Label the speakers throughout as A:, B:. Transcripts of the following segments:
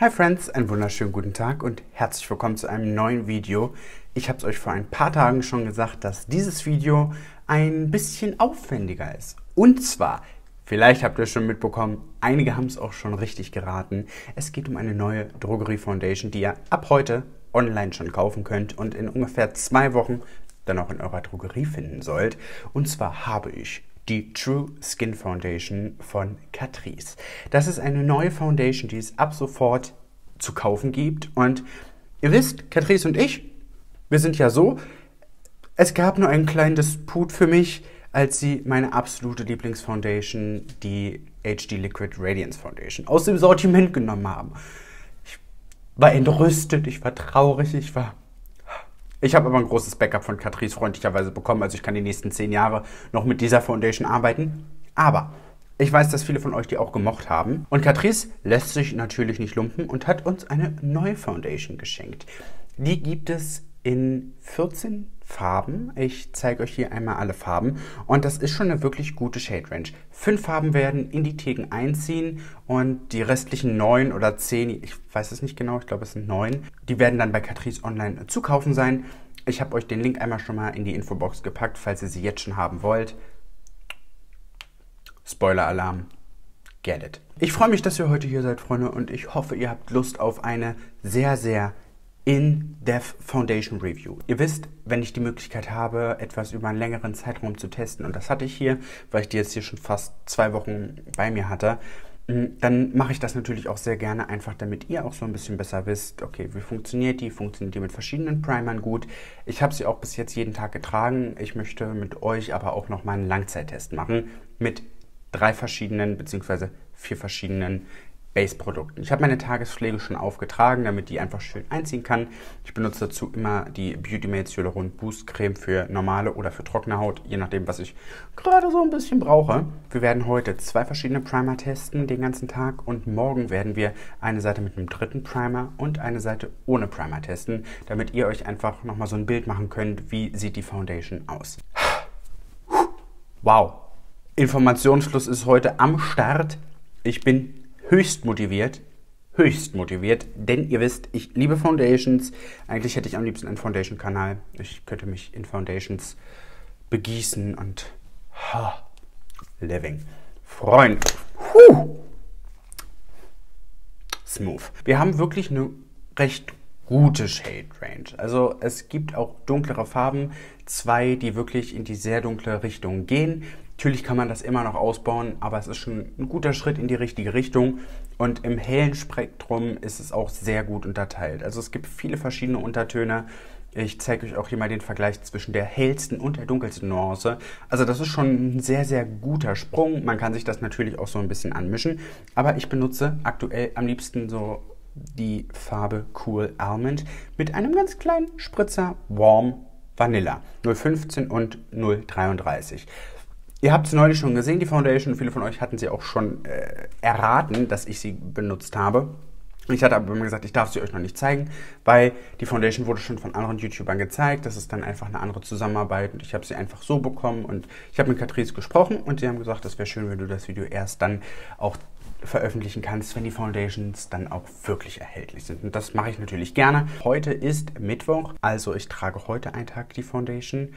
A: Hi Friends, einen wunderschönen guten Tag und herzlich willkommen zu einem neuen Video. Ich habe es euch vor ein paar Tagen schon gesagt, dass dieses Video ein bisschen aufwendiger ist. Und zwar, vielleicht habt ihr es schon mitbekommen, einige haben es auch schon richtig geraten. Es geht um eine neue Drogerie Foundation, die ihr ab heute online schon kaufen könnt und in ungefähr zwei Wochen dann auch in eurer Drogerie finden sollt. Und zwar habe ich die True Skin Foundation von Catrice. Das ist eine neue Foundation, die es ab sofort zu kaufen gibt. Und ihr wisst, Catrice und ich, wir sind ja so, es gab nur einen kleinen Disput für mich, als sie meine absolute Lieblingsfoundation, die HD Liquid Radiance Foundation, aus dem Sortiment genommen haben. Ich war entrüstet, ich war traurig, ich war ich habe aber ein großes Backup von Catrice freundlicherweise bekommen, also ich kann die nächsten zehn Jahre noch mit dieser Foundation arbeiten. Aber ich weiß, dass viele von euch die auch gemocht haben. Und Catrice lässt sich natürlich nicht lumpen und hat uns eine neue Foundation geschenkt. Die gibt es in 14 Farben. Ich zeige euch hier einmal alle Farben und das ist schon eine wirklich gute Shade Range. Fünf Farben werden in die Tegen einziehen und die restlichen neun oder zehn, ich weiß es nicht genau, ich glaube es sind neun, die werden dann bei Catrice Online zu kaufen sein. Ich habe euch den Link einmal schon mal in die Infobox gepackt, falls ihr sie jetzt schon haben wollt. Spoiler-Alarm. Get it. Ich freue mich, dass ihr heute hier seid, Freunde, und ich hoffe, ihr habt Lust auf eine sehr, sehr in-Depth Foundation Review. Ihr wisst, wenn ich die Möglichkeit habe, etwas über einen längeren Zeitraum zu testen, und das hatte ich hier, weil ich die jetzt hier schon fast zwei Wochen bei mir hatte, mm, dann mache ich das natürlich auch sehr gerne, einfach damit ihr auch so ein bisschen besser wisst, okay, wie funktioniert die? Funktioniert die mit verschiedenen Primern gut? Ich habe sie auch bis jetzt jeden Tag getragen. Ich möchte mit euch aber auch noch mal einen Langzeittest machen mit drei verschiedenen bzw. vier verschiedenen Base-Produkten. Ich habe meine Tagespflege schon aufgetragen, damit die einfach schön einziehen kann. Ich benutze dazu immer die Beauty Mates Hyaluron Boost Creme für normale oder für trockene Haut, je nachdem, was ich gerade so ein bisschen brauche. Wir werden heute zwei verschiedene Primer testen den ganzen Tag und morgen werden wir eine Seite mit einem dritten Primer und eine Seite ohne Primer testen, damit ihr euch einfach nochmal so ein Bild machen könnt, wie sieht die Foundation aus. Wow, Informationsfluss ist heute am Start. Ich bin höchst motiviert. Höchst motiviert, denn ihr wisst, ich liebe Foundations. Eigentlich hätte ich am liebsten einen Foundation-Kanal. Ich könnte mich in Foundations begießen und ha, living. Freund. Huh. Smooth. Wir haben wirklich eine recht gute Shade Range. Also es gibt auch dunklere Farben, zwei, die wirklich in die sehr dunkle Richtung gehen. Natürlich kann man das immer noch ausbauen, aber es ist schon ein guter Schritt in die richtige Richtung. Und im hellen Spektrum ist es auch sehr gut unterteilt. Also es gibt viele verschiedene Untertöne. Ich zeige euch auch hier mal den Vergleich zwischen der hellsten und der dunkelsten Nuance. Also das ist schon ein sehr, sehr guter Sprung. Man kann sich das natürlich auch so ein bisschen anmischen. Aber ich benutze aktuell am liebsten so die Farbe Cool Almond mit einem ganz kleinen Spritzer Warm Vanilla 015 und 033. Ihr habt es neulich schon gesehen, die Foundation. Viele von euch hatten sie auch schon äh, erraten, dass ich sie benutzt habe. Ich hatte aber immer gesagt, ich darf sie euch noch nicht zeigen, weil die Foundation wurde schon von anderen YouTubern gezeigt. Das ist dann einfach eine andere Zusammenarbeit und ich habe sie einfach so bekommen und ich habe mit Catrice gesprochen und sie haben gesagt, das wäre schön, wenn du das Video erst dann auch veröffentlichen kannst, wenn die Foundations dann auch wirklich erhältlich sind. Und das mache ich natürlich gerne. Heute ist Mittwoch, also ich trage heute einen Tag die Foundation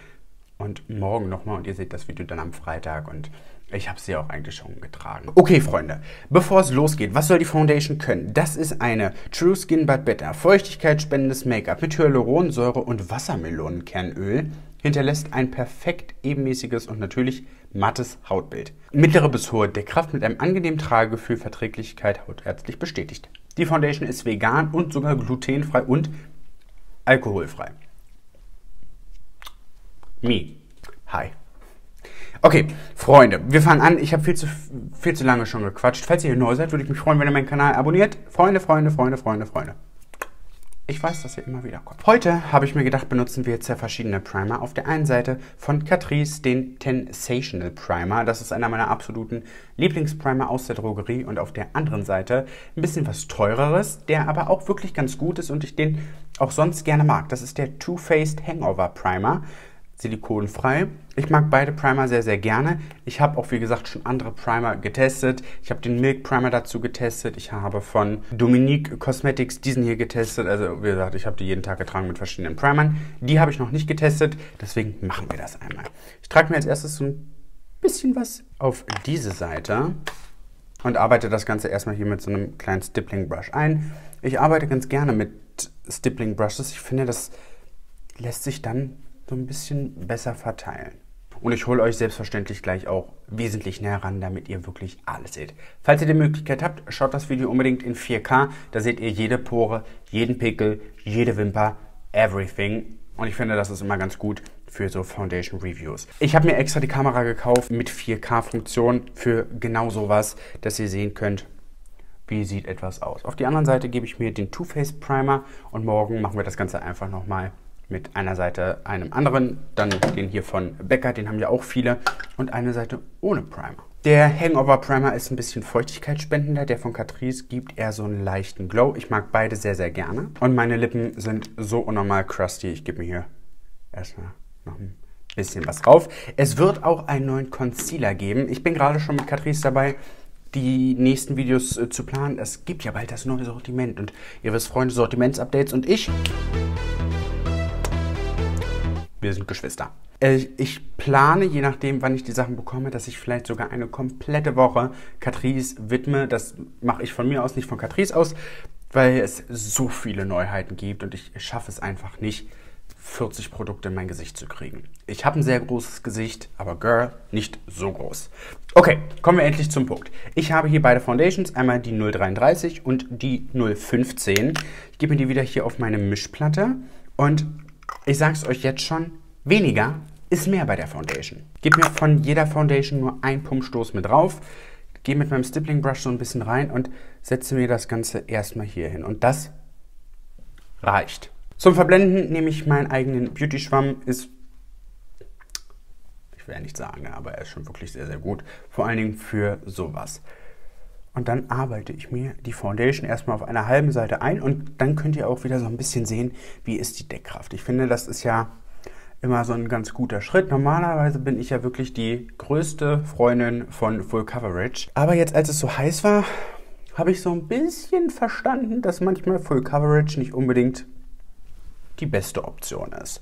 A: und morgen nochmal und ihr seht das Video dann am Freitag und ich habe sie auch eigentlich schon getragen. Okay, Freunde, bevor es losgeht, was soll die Foundation können? Das ist eine True Skin But Better feuchtigkeitsspendendes Make-up mit Hyaluronsäure und Wassermelonenkernöl hinterlässt ein perfekt ebenmäßiges und natürlich mattes Hautbild. Mittlere bis hohe Deckkraft mit einem angenehmen Tragegefühl, Verträglichkeit hautärztlich bestätigt. Die Foundation ist vegan und sogar glutenfrei und alkoholfrei. Me. Hi. Okay, Freunde, wir fangen an. Ich habe viel zu, viel zu lange schon gequatscht. Falls ihr hier neu seid, würde ich mich freuen, wenn ihr meinen Kanal abonniert. Freunde, Freunde, Freunde, Freunde, Freunde. Ich weiß, dass ihr immer wieder kommt. Heute habe ich mir gedacht, benutzen wir jetzt ja verschiedene Primer. Auf der einen Seite von Catrice den Tensational Primer. Das ist einer meiner absoluten Lieblingsprimer aus der Drogerie. Und auf der anderen Seite ein bisschen was teureres, der aber auch wirklich ganz gut ist und ich den auch sonst gerne mag. Das ist der Too Faced Hangover Primer. Silikonfrei. Ich mag beide Primer sehr, sehr gerne. Ich habe auch, wie gesagt, schon andere Primer getestet. Ich habe den Milk Primer dazu getestet. Ich habe von Dominique Cosmetics diesen hier getestet. Also, wie gesagt, ich habe die jeden Tag getragen mit verschiedenen Primern. Die habe ich noch nicht getestet, deswegen machen wir das einmal. Ich trage mir als erstes so ein bisschen was auf diese Seite und arbeite das Ganze erstmal hier mit so einem kleinen Stippling Brush ein. Ich arbeite ganz gerne mit Stippling Brushes. Ich finde, das lässt sich dann so ein bisschen besser verteilen. Und ich hole euch selbstverständlich gleich auch wesentlich näher ran, damit ihr wirklich alles seht. Falls ihr die Möglichkeit habt, schaut das Video unbedingt in 4K. Da seht ihr jede Pore, jeden Pickel, jede Wimper, everything. Und ich finde, das ist immer ganz gut für so Foundation Reviews. Ich habe mir extra die Kamera gekauft mit 4K-Funktion für genau sowas, dass ihr sehen könnt, wie sieht etwas aus. Auf die andere Seite gebe ich mir den Too Faced Primer und morgen machen wir das Ganze einfach nochmal mit einer Seite einem anderen, dann den hier von Becker, den haben ja auch viele, und eine Seite ohne Primer. Der Hangover Primer ist ein bisschen feuchtigkeitsspendender, der von Catrice gibt eher so einen leichten Glow. Ich mag beide sehr, sehr gerne. Und meine Lippen sind so unnormal crusty. Ich gebe mir hier erstmal noch ein bisschen was drauf. Es wird auch einen neuen Concealer geben. Ich bin gerade schon mit Catrice dabei, die nächsten Videos äh, zu planen. Es gibt ja bald das neue Sortiment und ihr wisst, Freunde, Sortiments-Updates und ich wir sind Geschwister. Äh, ich plane, je nachdem, wann ich die Sachen bekomme, dass ich vielleicht sogar eine komplette Woche Catrice widme. Das mache ich von mir aus, nicht von Catrice aus, weil es so viele Neuheiten gibt und ich schaffe es einfach nicht, 40 Produkte in mein Gesicht zu kriegen. Ich habe ein sehr großes Gesicht, aber Girl, nicht so groß. Okay, kommen wir endlich zum Punkt. Ich habe hier beide Foundations, einmal die 033 und die 015. Ich gebe mir die wieder hier auf meine Mischplatte und ich sage es euch jetzt schon, weniger ist mehr bei der Foundation. Gebe mir von jeder Foundation nur einen Pumpstoß mit drauf, gehe mit meinem Stippling Brush so ein bisschen rein und setze mir das Ganze erstmal hier hin. Und das reicht. Zum Verblenden nehme ich meinen eigenen Beauty-Schwamm. Ist, ich will ja nicht sagen, aber er ist schon wirklich sehr, sehr gut. Vor allen Dingen für sowas. Und dann arbeite ich mir die Foundation erstmal auf einer halben Seite ein und dann könnt ihr auch wieder so ein bisschen sehen, wie ist die Deckkraft. Ich finde, das ist ja immer so ein ganz guter Schritt. Normalerweise bin ich ja wirklich die größte Freundin von Full Coverage. Aber jetzt, als es so heiß war, habe ich so ein bisschen verstanden, dass manchmal Full Coverage nicht unbedingt die beste Option ist.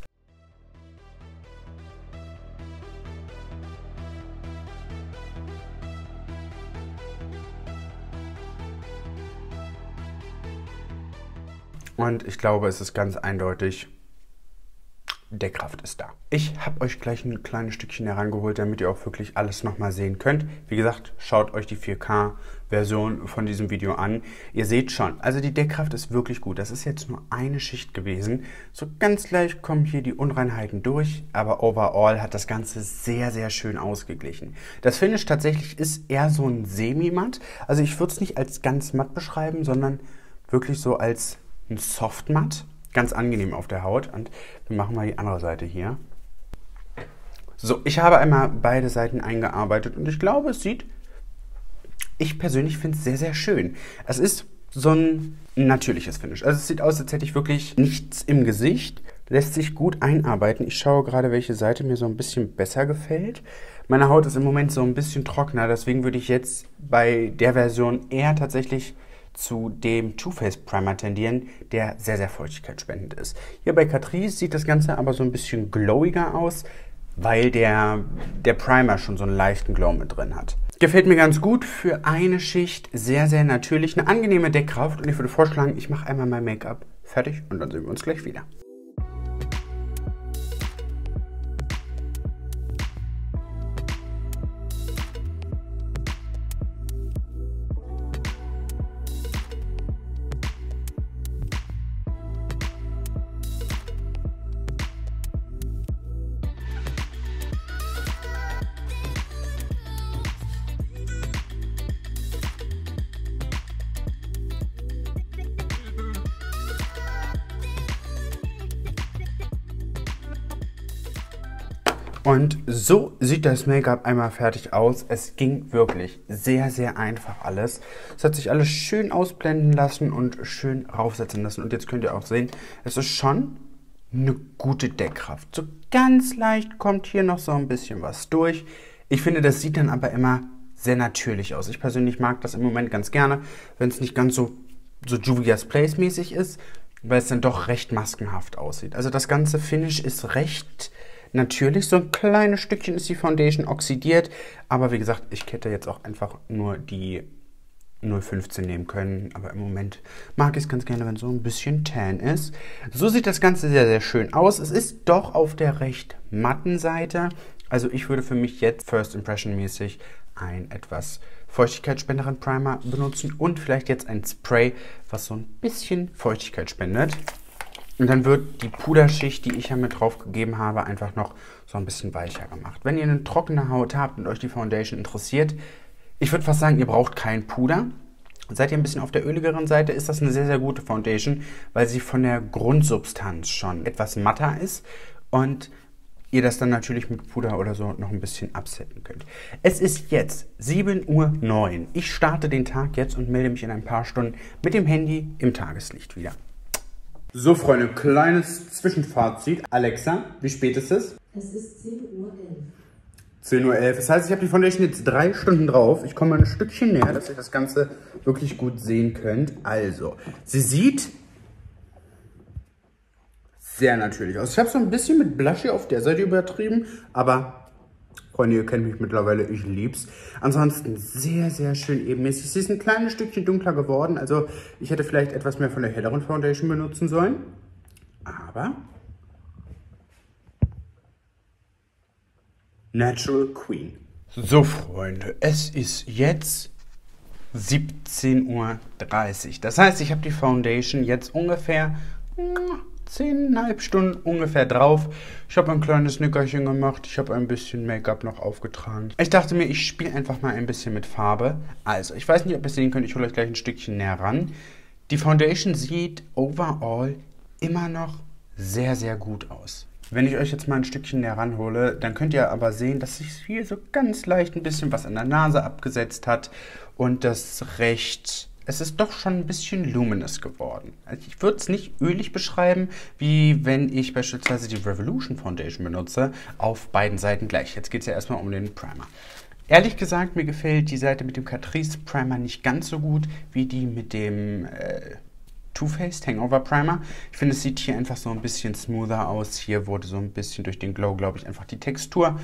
A: Und ich glaube, es ist ganz eindeutig, Deckkraft ist da. Ich habe euch gleich ein kleines Stückchen herangeholt, damit ihr auch wirklich alles nochmal sehen könnt. Wie gesagt, schaut euch die 4K-Version von diesem Video an. Ihr seht schon, also die Deckkraft ist wirklich gut. Das ist jetzt nur eine Schicht gewesen. So ganz gleich kommen hier die Unreinheiten durch, aber overall hat das Ganze sehr, sehr schön ausgeglichen. Das Finish tatsächlich ist eher so ein Semi-Matt. Also ich würde es nicht als ganz matt beschreiben, sondern wirklich so als ein Soft-Matt ganz angenehm auf der Haut. Und wir machen mal die andere Seite hier. So, ich habe einmal beide Seiten eingearbeitet und ich glaube, es sieht, ich persönlich finde es sehr, sehr schön. Es ist so ein natürliches Finish. Also es sieht aus, als hätte ich wirklich nichts im Gesicht. Lässt sich gut einarbeiten. Ich schaue gerade, welche Seite mir so ein bisschen besser gefällt. Meine Haut ist im Moment so ein bisschen trockener, deswegen würde ich jetzt bei der Version eher tatsächlich zu dem Too Faced Primer tendieren, der sehr, sehr feuchtigkeitsspendend ist. Hier bei Catrice sieht das Ganze aber so ein bisschen glowiger aus, weil der, der Primer schon so einen leichten Glow mit drin hat. Gefällt mir ganz gut für eine Schicht, sehr, sehr natürlich, eine angenehme Deckkraft und ich würde vorschlagen, ich mache einmal mein Make-up fertig und dann sehen wir uns gleich wieder. Und so sieht das Make-up einmal fertig aus. Es ging wirklich sehr, sehr einfach alles. Es hat sich alles schön ausblenden lassen und schön raufsetzen lassen. Und jetzt könnt ihr auch sehen, es ist schon eine gute Deckkraft. So ganz leicht kommt hier noch so ein bisschen was durch. Ich finde, das sieht dann aber immer sehr natürlich aus. Ich persönlich mag das im Moment ganz gerne, wenn es nicht ganz so, so Juvia's Place mäßig ist, weil es dann doch recht maskenhaft aussieht. Also das ganze Finish ist recht natürlich. So ein kleines Stückchen ist die Foundation oxidiert, aber wie gesagt, ich hätte jetzt auch einfach nur die 0,15 nehmen können, aber im Moment mag ich es ganz gerne, wenn so ein bisschen tan ist. So sieht das Ganze sehr, sehr schön aus. Es ist doch auf der recht matten Seite. Also ich würde für mich jetzt First Impression mäßig ein etwas feuchtigkeitsspenderen Primer benutzen und vielleicht jetzt ein Spray, was so ein bisschen Feuchtigkeit spendet. Und dann wird die Puderschicht, die ich ja mit drauf gegeben habe, einfach noch so ein bisschen weicher gemacht. Wenn ihr eine trockene Haut habt und euch die Foundation interessiert, ich würde fast sagen, ihr braucht kein Puder. Seid ihr ein bisschen auf der öligeren Seite, ist das eine sehr, sehr gute Foundation, weil sie von der Grundsubstanz schon etwas matter ist und ihr das dann natürlich mit Puder oder so noch ein bisschen absetzen könnt. Es ist jetzt 7.09 Uhr. Ich starte den Tag jetzt und melde mich in ein paar Stunden mit dem Handy im Tageslicht wieder. So, Freunde, kleines Zwischenfazit. Alexa, wie spät ist es?
B: Es ist 10.11 Uhr.
A: 10.11 Uhr. Das heißt, ich habe die Foundation jetzt drei Stunden drauf. Ich komme ein Stückchen näher, dass ihr das Ganze wirklich gut sehen könnt. Also, sie sieht sehr natürlich aus. Ich habe so ein bisschen mit Blush hier auf der Seite übertrieben, aber Freunde, ihr kennt mich mittlerweile, ich lieb's. Ansonsten sehr, sehr schön ebenmäßig. Sie ist ein kleines Stückchen dunkler geworden, also ich hätte vielleicht etwas mehr von der helleren Foundation benutzen sollen. Aber Natural Queen. So, Freunde, es ist jetzt 17.30 Uhr. Das heißt, ich habe die Foundation jetzt ungefähr 10,5 Stunden ungefähr drauf. Ich habe ein kleines Nickerchen gemacht. Ich habe ein bisschen Make-up noch aufgetragen. Ich dachte mir, ich spiele einfach mal ein bisschen mit Farbe. Also, ich weiß nicht, ob ihr es sehen könnt. Ich hole euch gleich ein Stückchen näher ran. Die Foundation sieht overall immer noch sehr, sehr gut aus. Wenn ich euch jetzt mal ein Stückchen näher ranhole, dann könnt ihr aber sehen, dass sich hier so ganz leicht ein bisschen was an der Nase abgesetzt hat und das recht es ist doch schon ein bisschen luminous geworden. Also ich würde es nicht ölig beschreiben, wie wenn ich beispielsweise die Revolution Foundation benutze, auf beiden Seiten gleich. Jetzt geht es ja erstmal um den Primer. Ehrlich gesagt, mir gefällt die Seite mit dem Catrice Primer nicht ganz so gut wie die mit dem äh, Too Faced Hangover Primer. Ich finde, es sieht hier einfach so ein bisschen smoother aus. Hier wurde so ein bisschen durch den Glow, glaube ich, einfach die Textur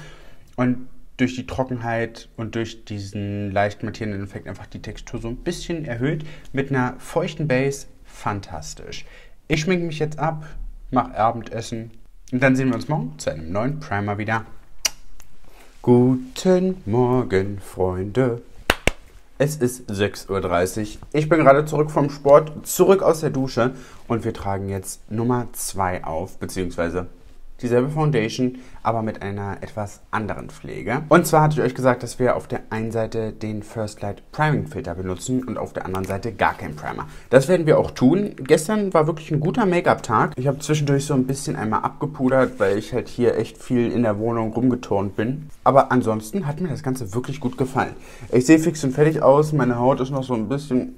A: und durch die Trockenheit und durch diesen leicht mattierenden Effekt einfach die Textur so ein bisschen erhöht. Mit einer feuchten Base fantastisch. Ich schminke mich jetzt ab, mache Abendessen und dann sehen wir uns morgen zu einem neuen Primer wieder. Guten Morgen, Freunde. Es ist 6.30 Uhr. Ich bin gerade zurück vom Sport, zurück aus der Dusche und wir tragen jetzt Nummer 2 auf, beziehungsweise dieselbe Foundation, aber mit einer etwas anderen Pflege. Und zwar hatte ich euch gesagt, dass wir auf der einen Seite den First Light Priming Filter benutzen und auf der anderen Seite gar keinen Primer. Das werden wir auch tun. Gestern war wirklich ein guter Make-up-Tag. Ich habe zwischendurch so ein bisschen einmal abgepudert, weil ich halt hier echt viel in der Wohnung rumgeturnt bin. Aber ansonsten hat mir das Ganze wirklich gut gefallen. Ich sehe fix und fertig aus, meine Haut ist noch so ein bisschen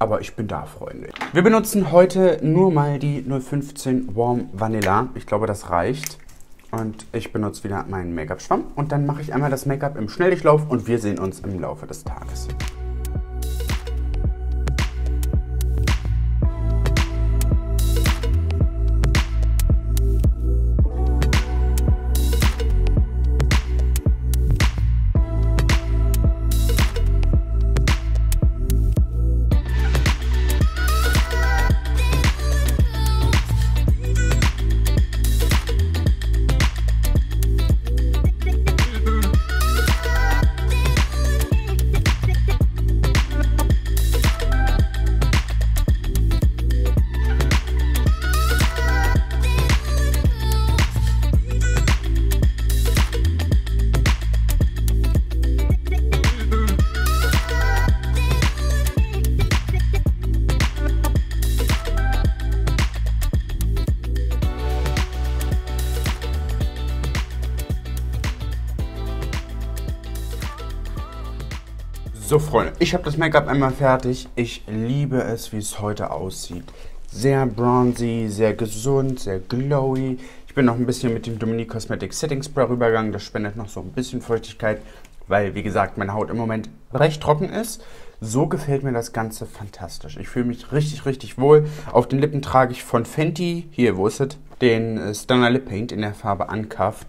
A: aber ich bin da, Freunde. Wir benutzen heute nur mal die 015 Warm Vanilla. Ich glaube, das reicht. Und ich benutze wieder meinen Make-up-Schwamm. Und dann mache ich einmal das Make-up im Schnelldurchlauf und wir sehen uns im Laufe des Tages. So Freunde, ich habe das Make-up einmal fertig. Ich liebe es, wie es heute aussieht. Sehr bronzy, sehr gesund, sehr glowy. Ich bin noch ein bisschen mit dem Dominique Cosmetic Setting Spray rübergegangen. Das spendet noch so ein bisschen Feuchtigkeit, weil, wie gesagt, meine Haut im Moment recht trocken ist. So gefällt mir das Ganze fantastisch. Ich fühle mich richtig, richtig wohl. Auf den Lippen trage ich von Fenty, hier, wo ist es? Den äh, Stunner Lip Paint in der Farbe Uncuffed.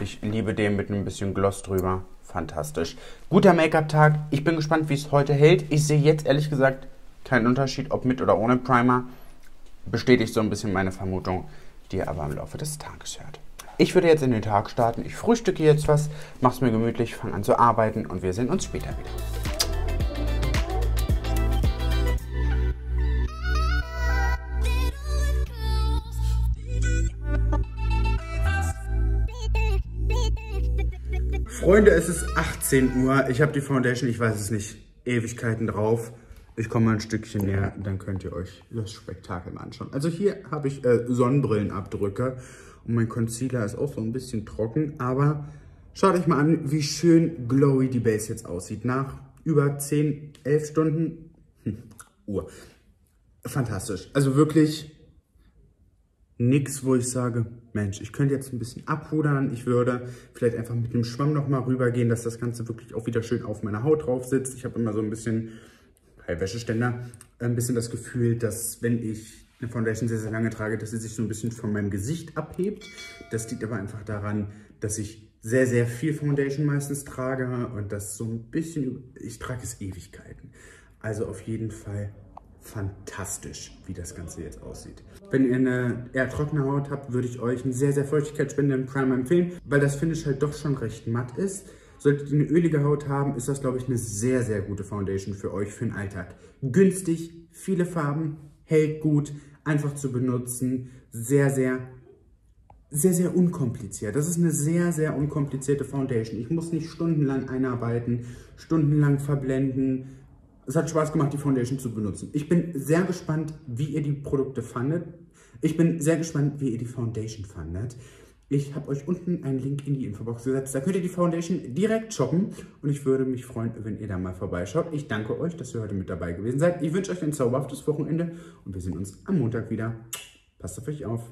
A: Ich liebe den mit ein bisschen Gloss drüber. Fantastisch. Guter Make-up-Tag. Ich bin gespannt, wie es heute hält. Ich sehe jetzt ehrlich gesagt keinen Unterschied, ob mit oder ohne Primer. Bestätigt so ein bisschen meine Vermutung, die ihr aber im Laufe des Tages hört. Ich würde jetzt in den Tag starten. Ich frühstücke jetzt was, mache es mir gemütlich, fange an zu arbeiten und wir sehen uns später wieder. Freunde, es ist 18 Uhr. Ich habe die Foundation, ich weiß es nicht, Ewigkeiten drauf. Ich komme mal ein Stückchen näher, dann könnt ihr euch das Spektakel mal anschauen. Also hier habe ich äh, Sonnenbrillenabdrücke und mein Concealer ist auch so ein bisschen trocken, aber schaut euch mal an, wie schön glowy die Base jetzt aussieht. Nach über 10, 11 Stunden hm, Uhr. Fantastisch. Also wirklich nichts, wo ich sage, Mensch, ich könnte jetzt ein bisschen abpudern. Ich würde vielleicht einfach mit dem Schwamm nochmal rübergehen, dass das Ganze wirklich auch wieder schön auf meiner Haut drauf sitzt. Ich habe immer so ein bisschen, bei Wäscheständer, ein bisschen das Gefühl, dass wenn ich eine Foundation sehr, sehr lange trage, dass sie sich so ein bisschen von meinem Gesicht abhebt. Das liegt aber einfach daran, dass ich sehr, sehr viel Foundation meistens trage und das so ein bisschen, ich trage es Ewigkeiten. Also auf jeden Fall fantastisch, wie das Ganze jetzt aussieht. Wenn ihr eine eher trockene Haut habt, würde ich euch einen sehr, sehr feuchtigkeitsspendenden Primer empfehlen, weil das Finish halt doch schon recht matt ist. Solltet ihr eine ölige Haut haben, ist das, glaube ich, eine sehr, sehr gute Foundation für euch, für den Alltag. Günstig, viele Farben, hält gut, einfach zu benutzen, sehr, sehr, sehr, sehr unkompliziert. Das ist eine sehr, sehr unkomplizierte Foundation. Ich muss nicht stundenlang einarbeiten, stundenlang verblenden, es hat Spaß gemacht, die Foundation zu benutzen. Ich bin sehr gespannt, wie ihr die Produkte fandet. Ich bin sehr gespannt, wie ihr die Foundation fandet. Ich habe euch unten einen Link in die Infobox gesetzt. Da könnt ihr die Foundation direkt shoppen. Und ich würde mich freuen, wenn ihr da mal vorbeischaut. Ich danke euch, dass ihr heute mit dabei gewesen seid. Ich wünsche euch ein zauberhaftes Wochenende und wir sehen uns am Montag wieder. Passt auf euch auf.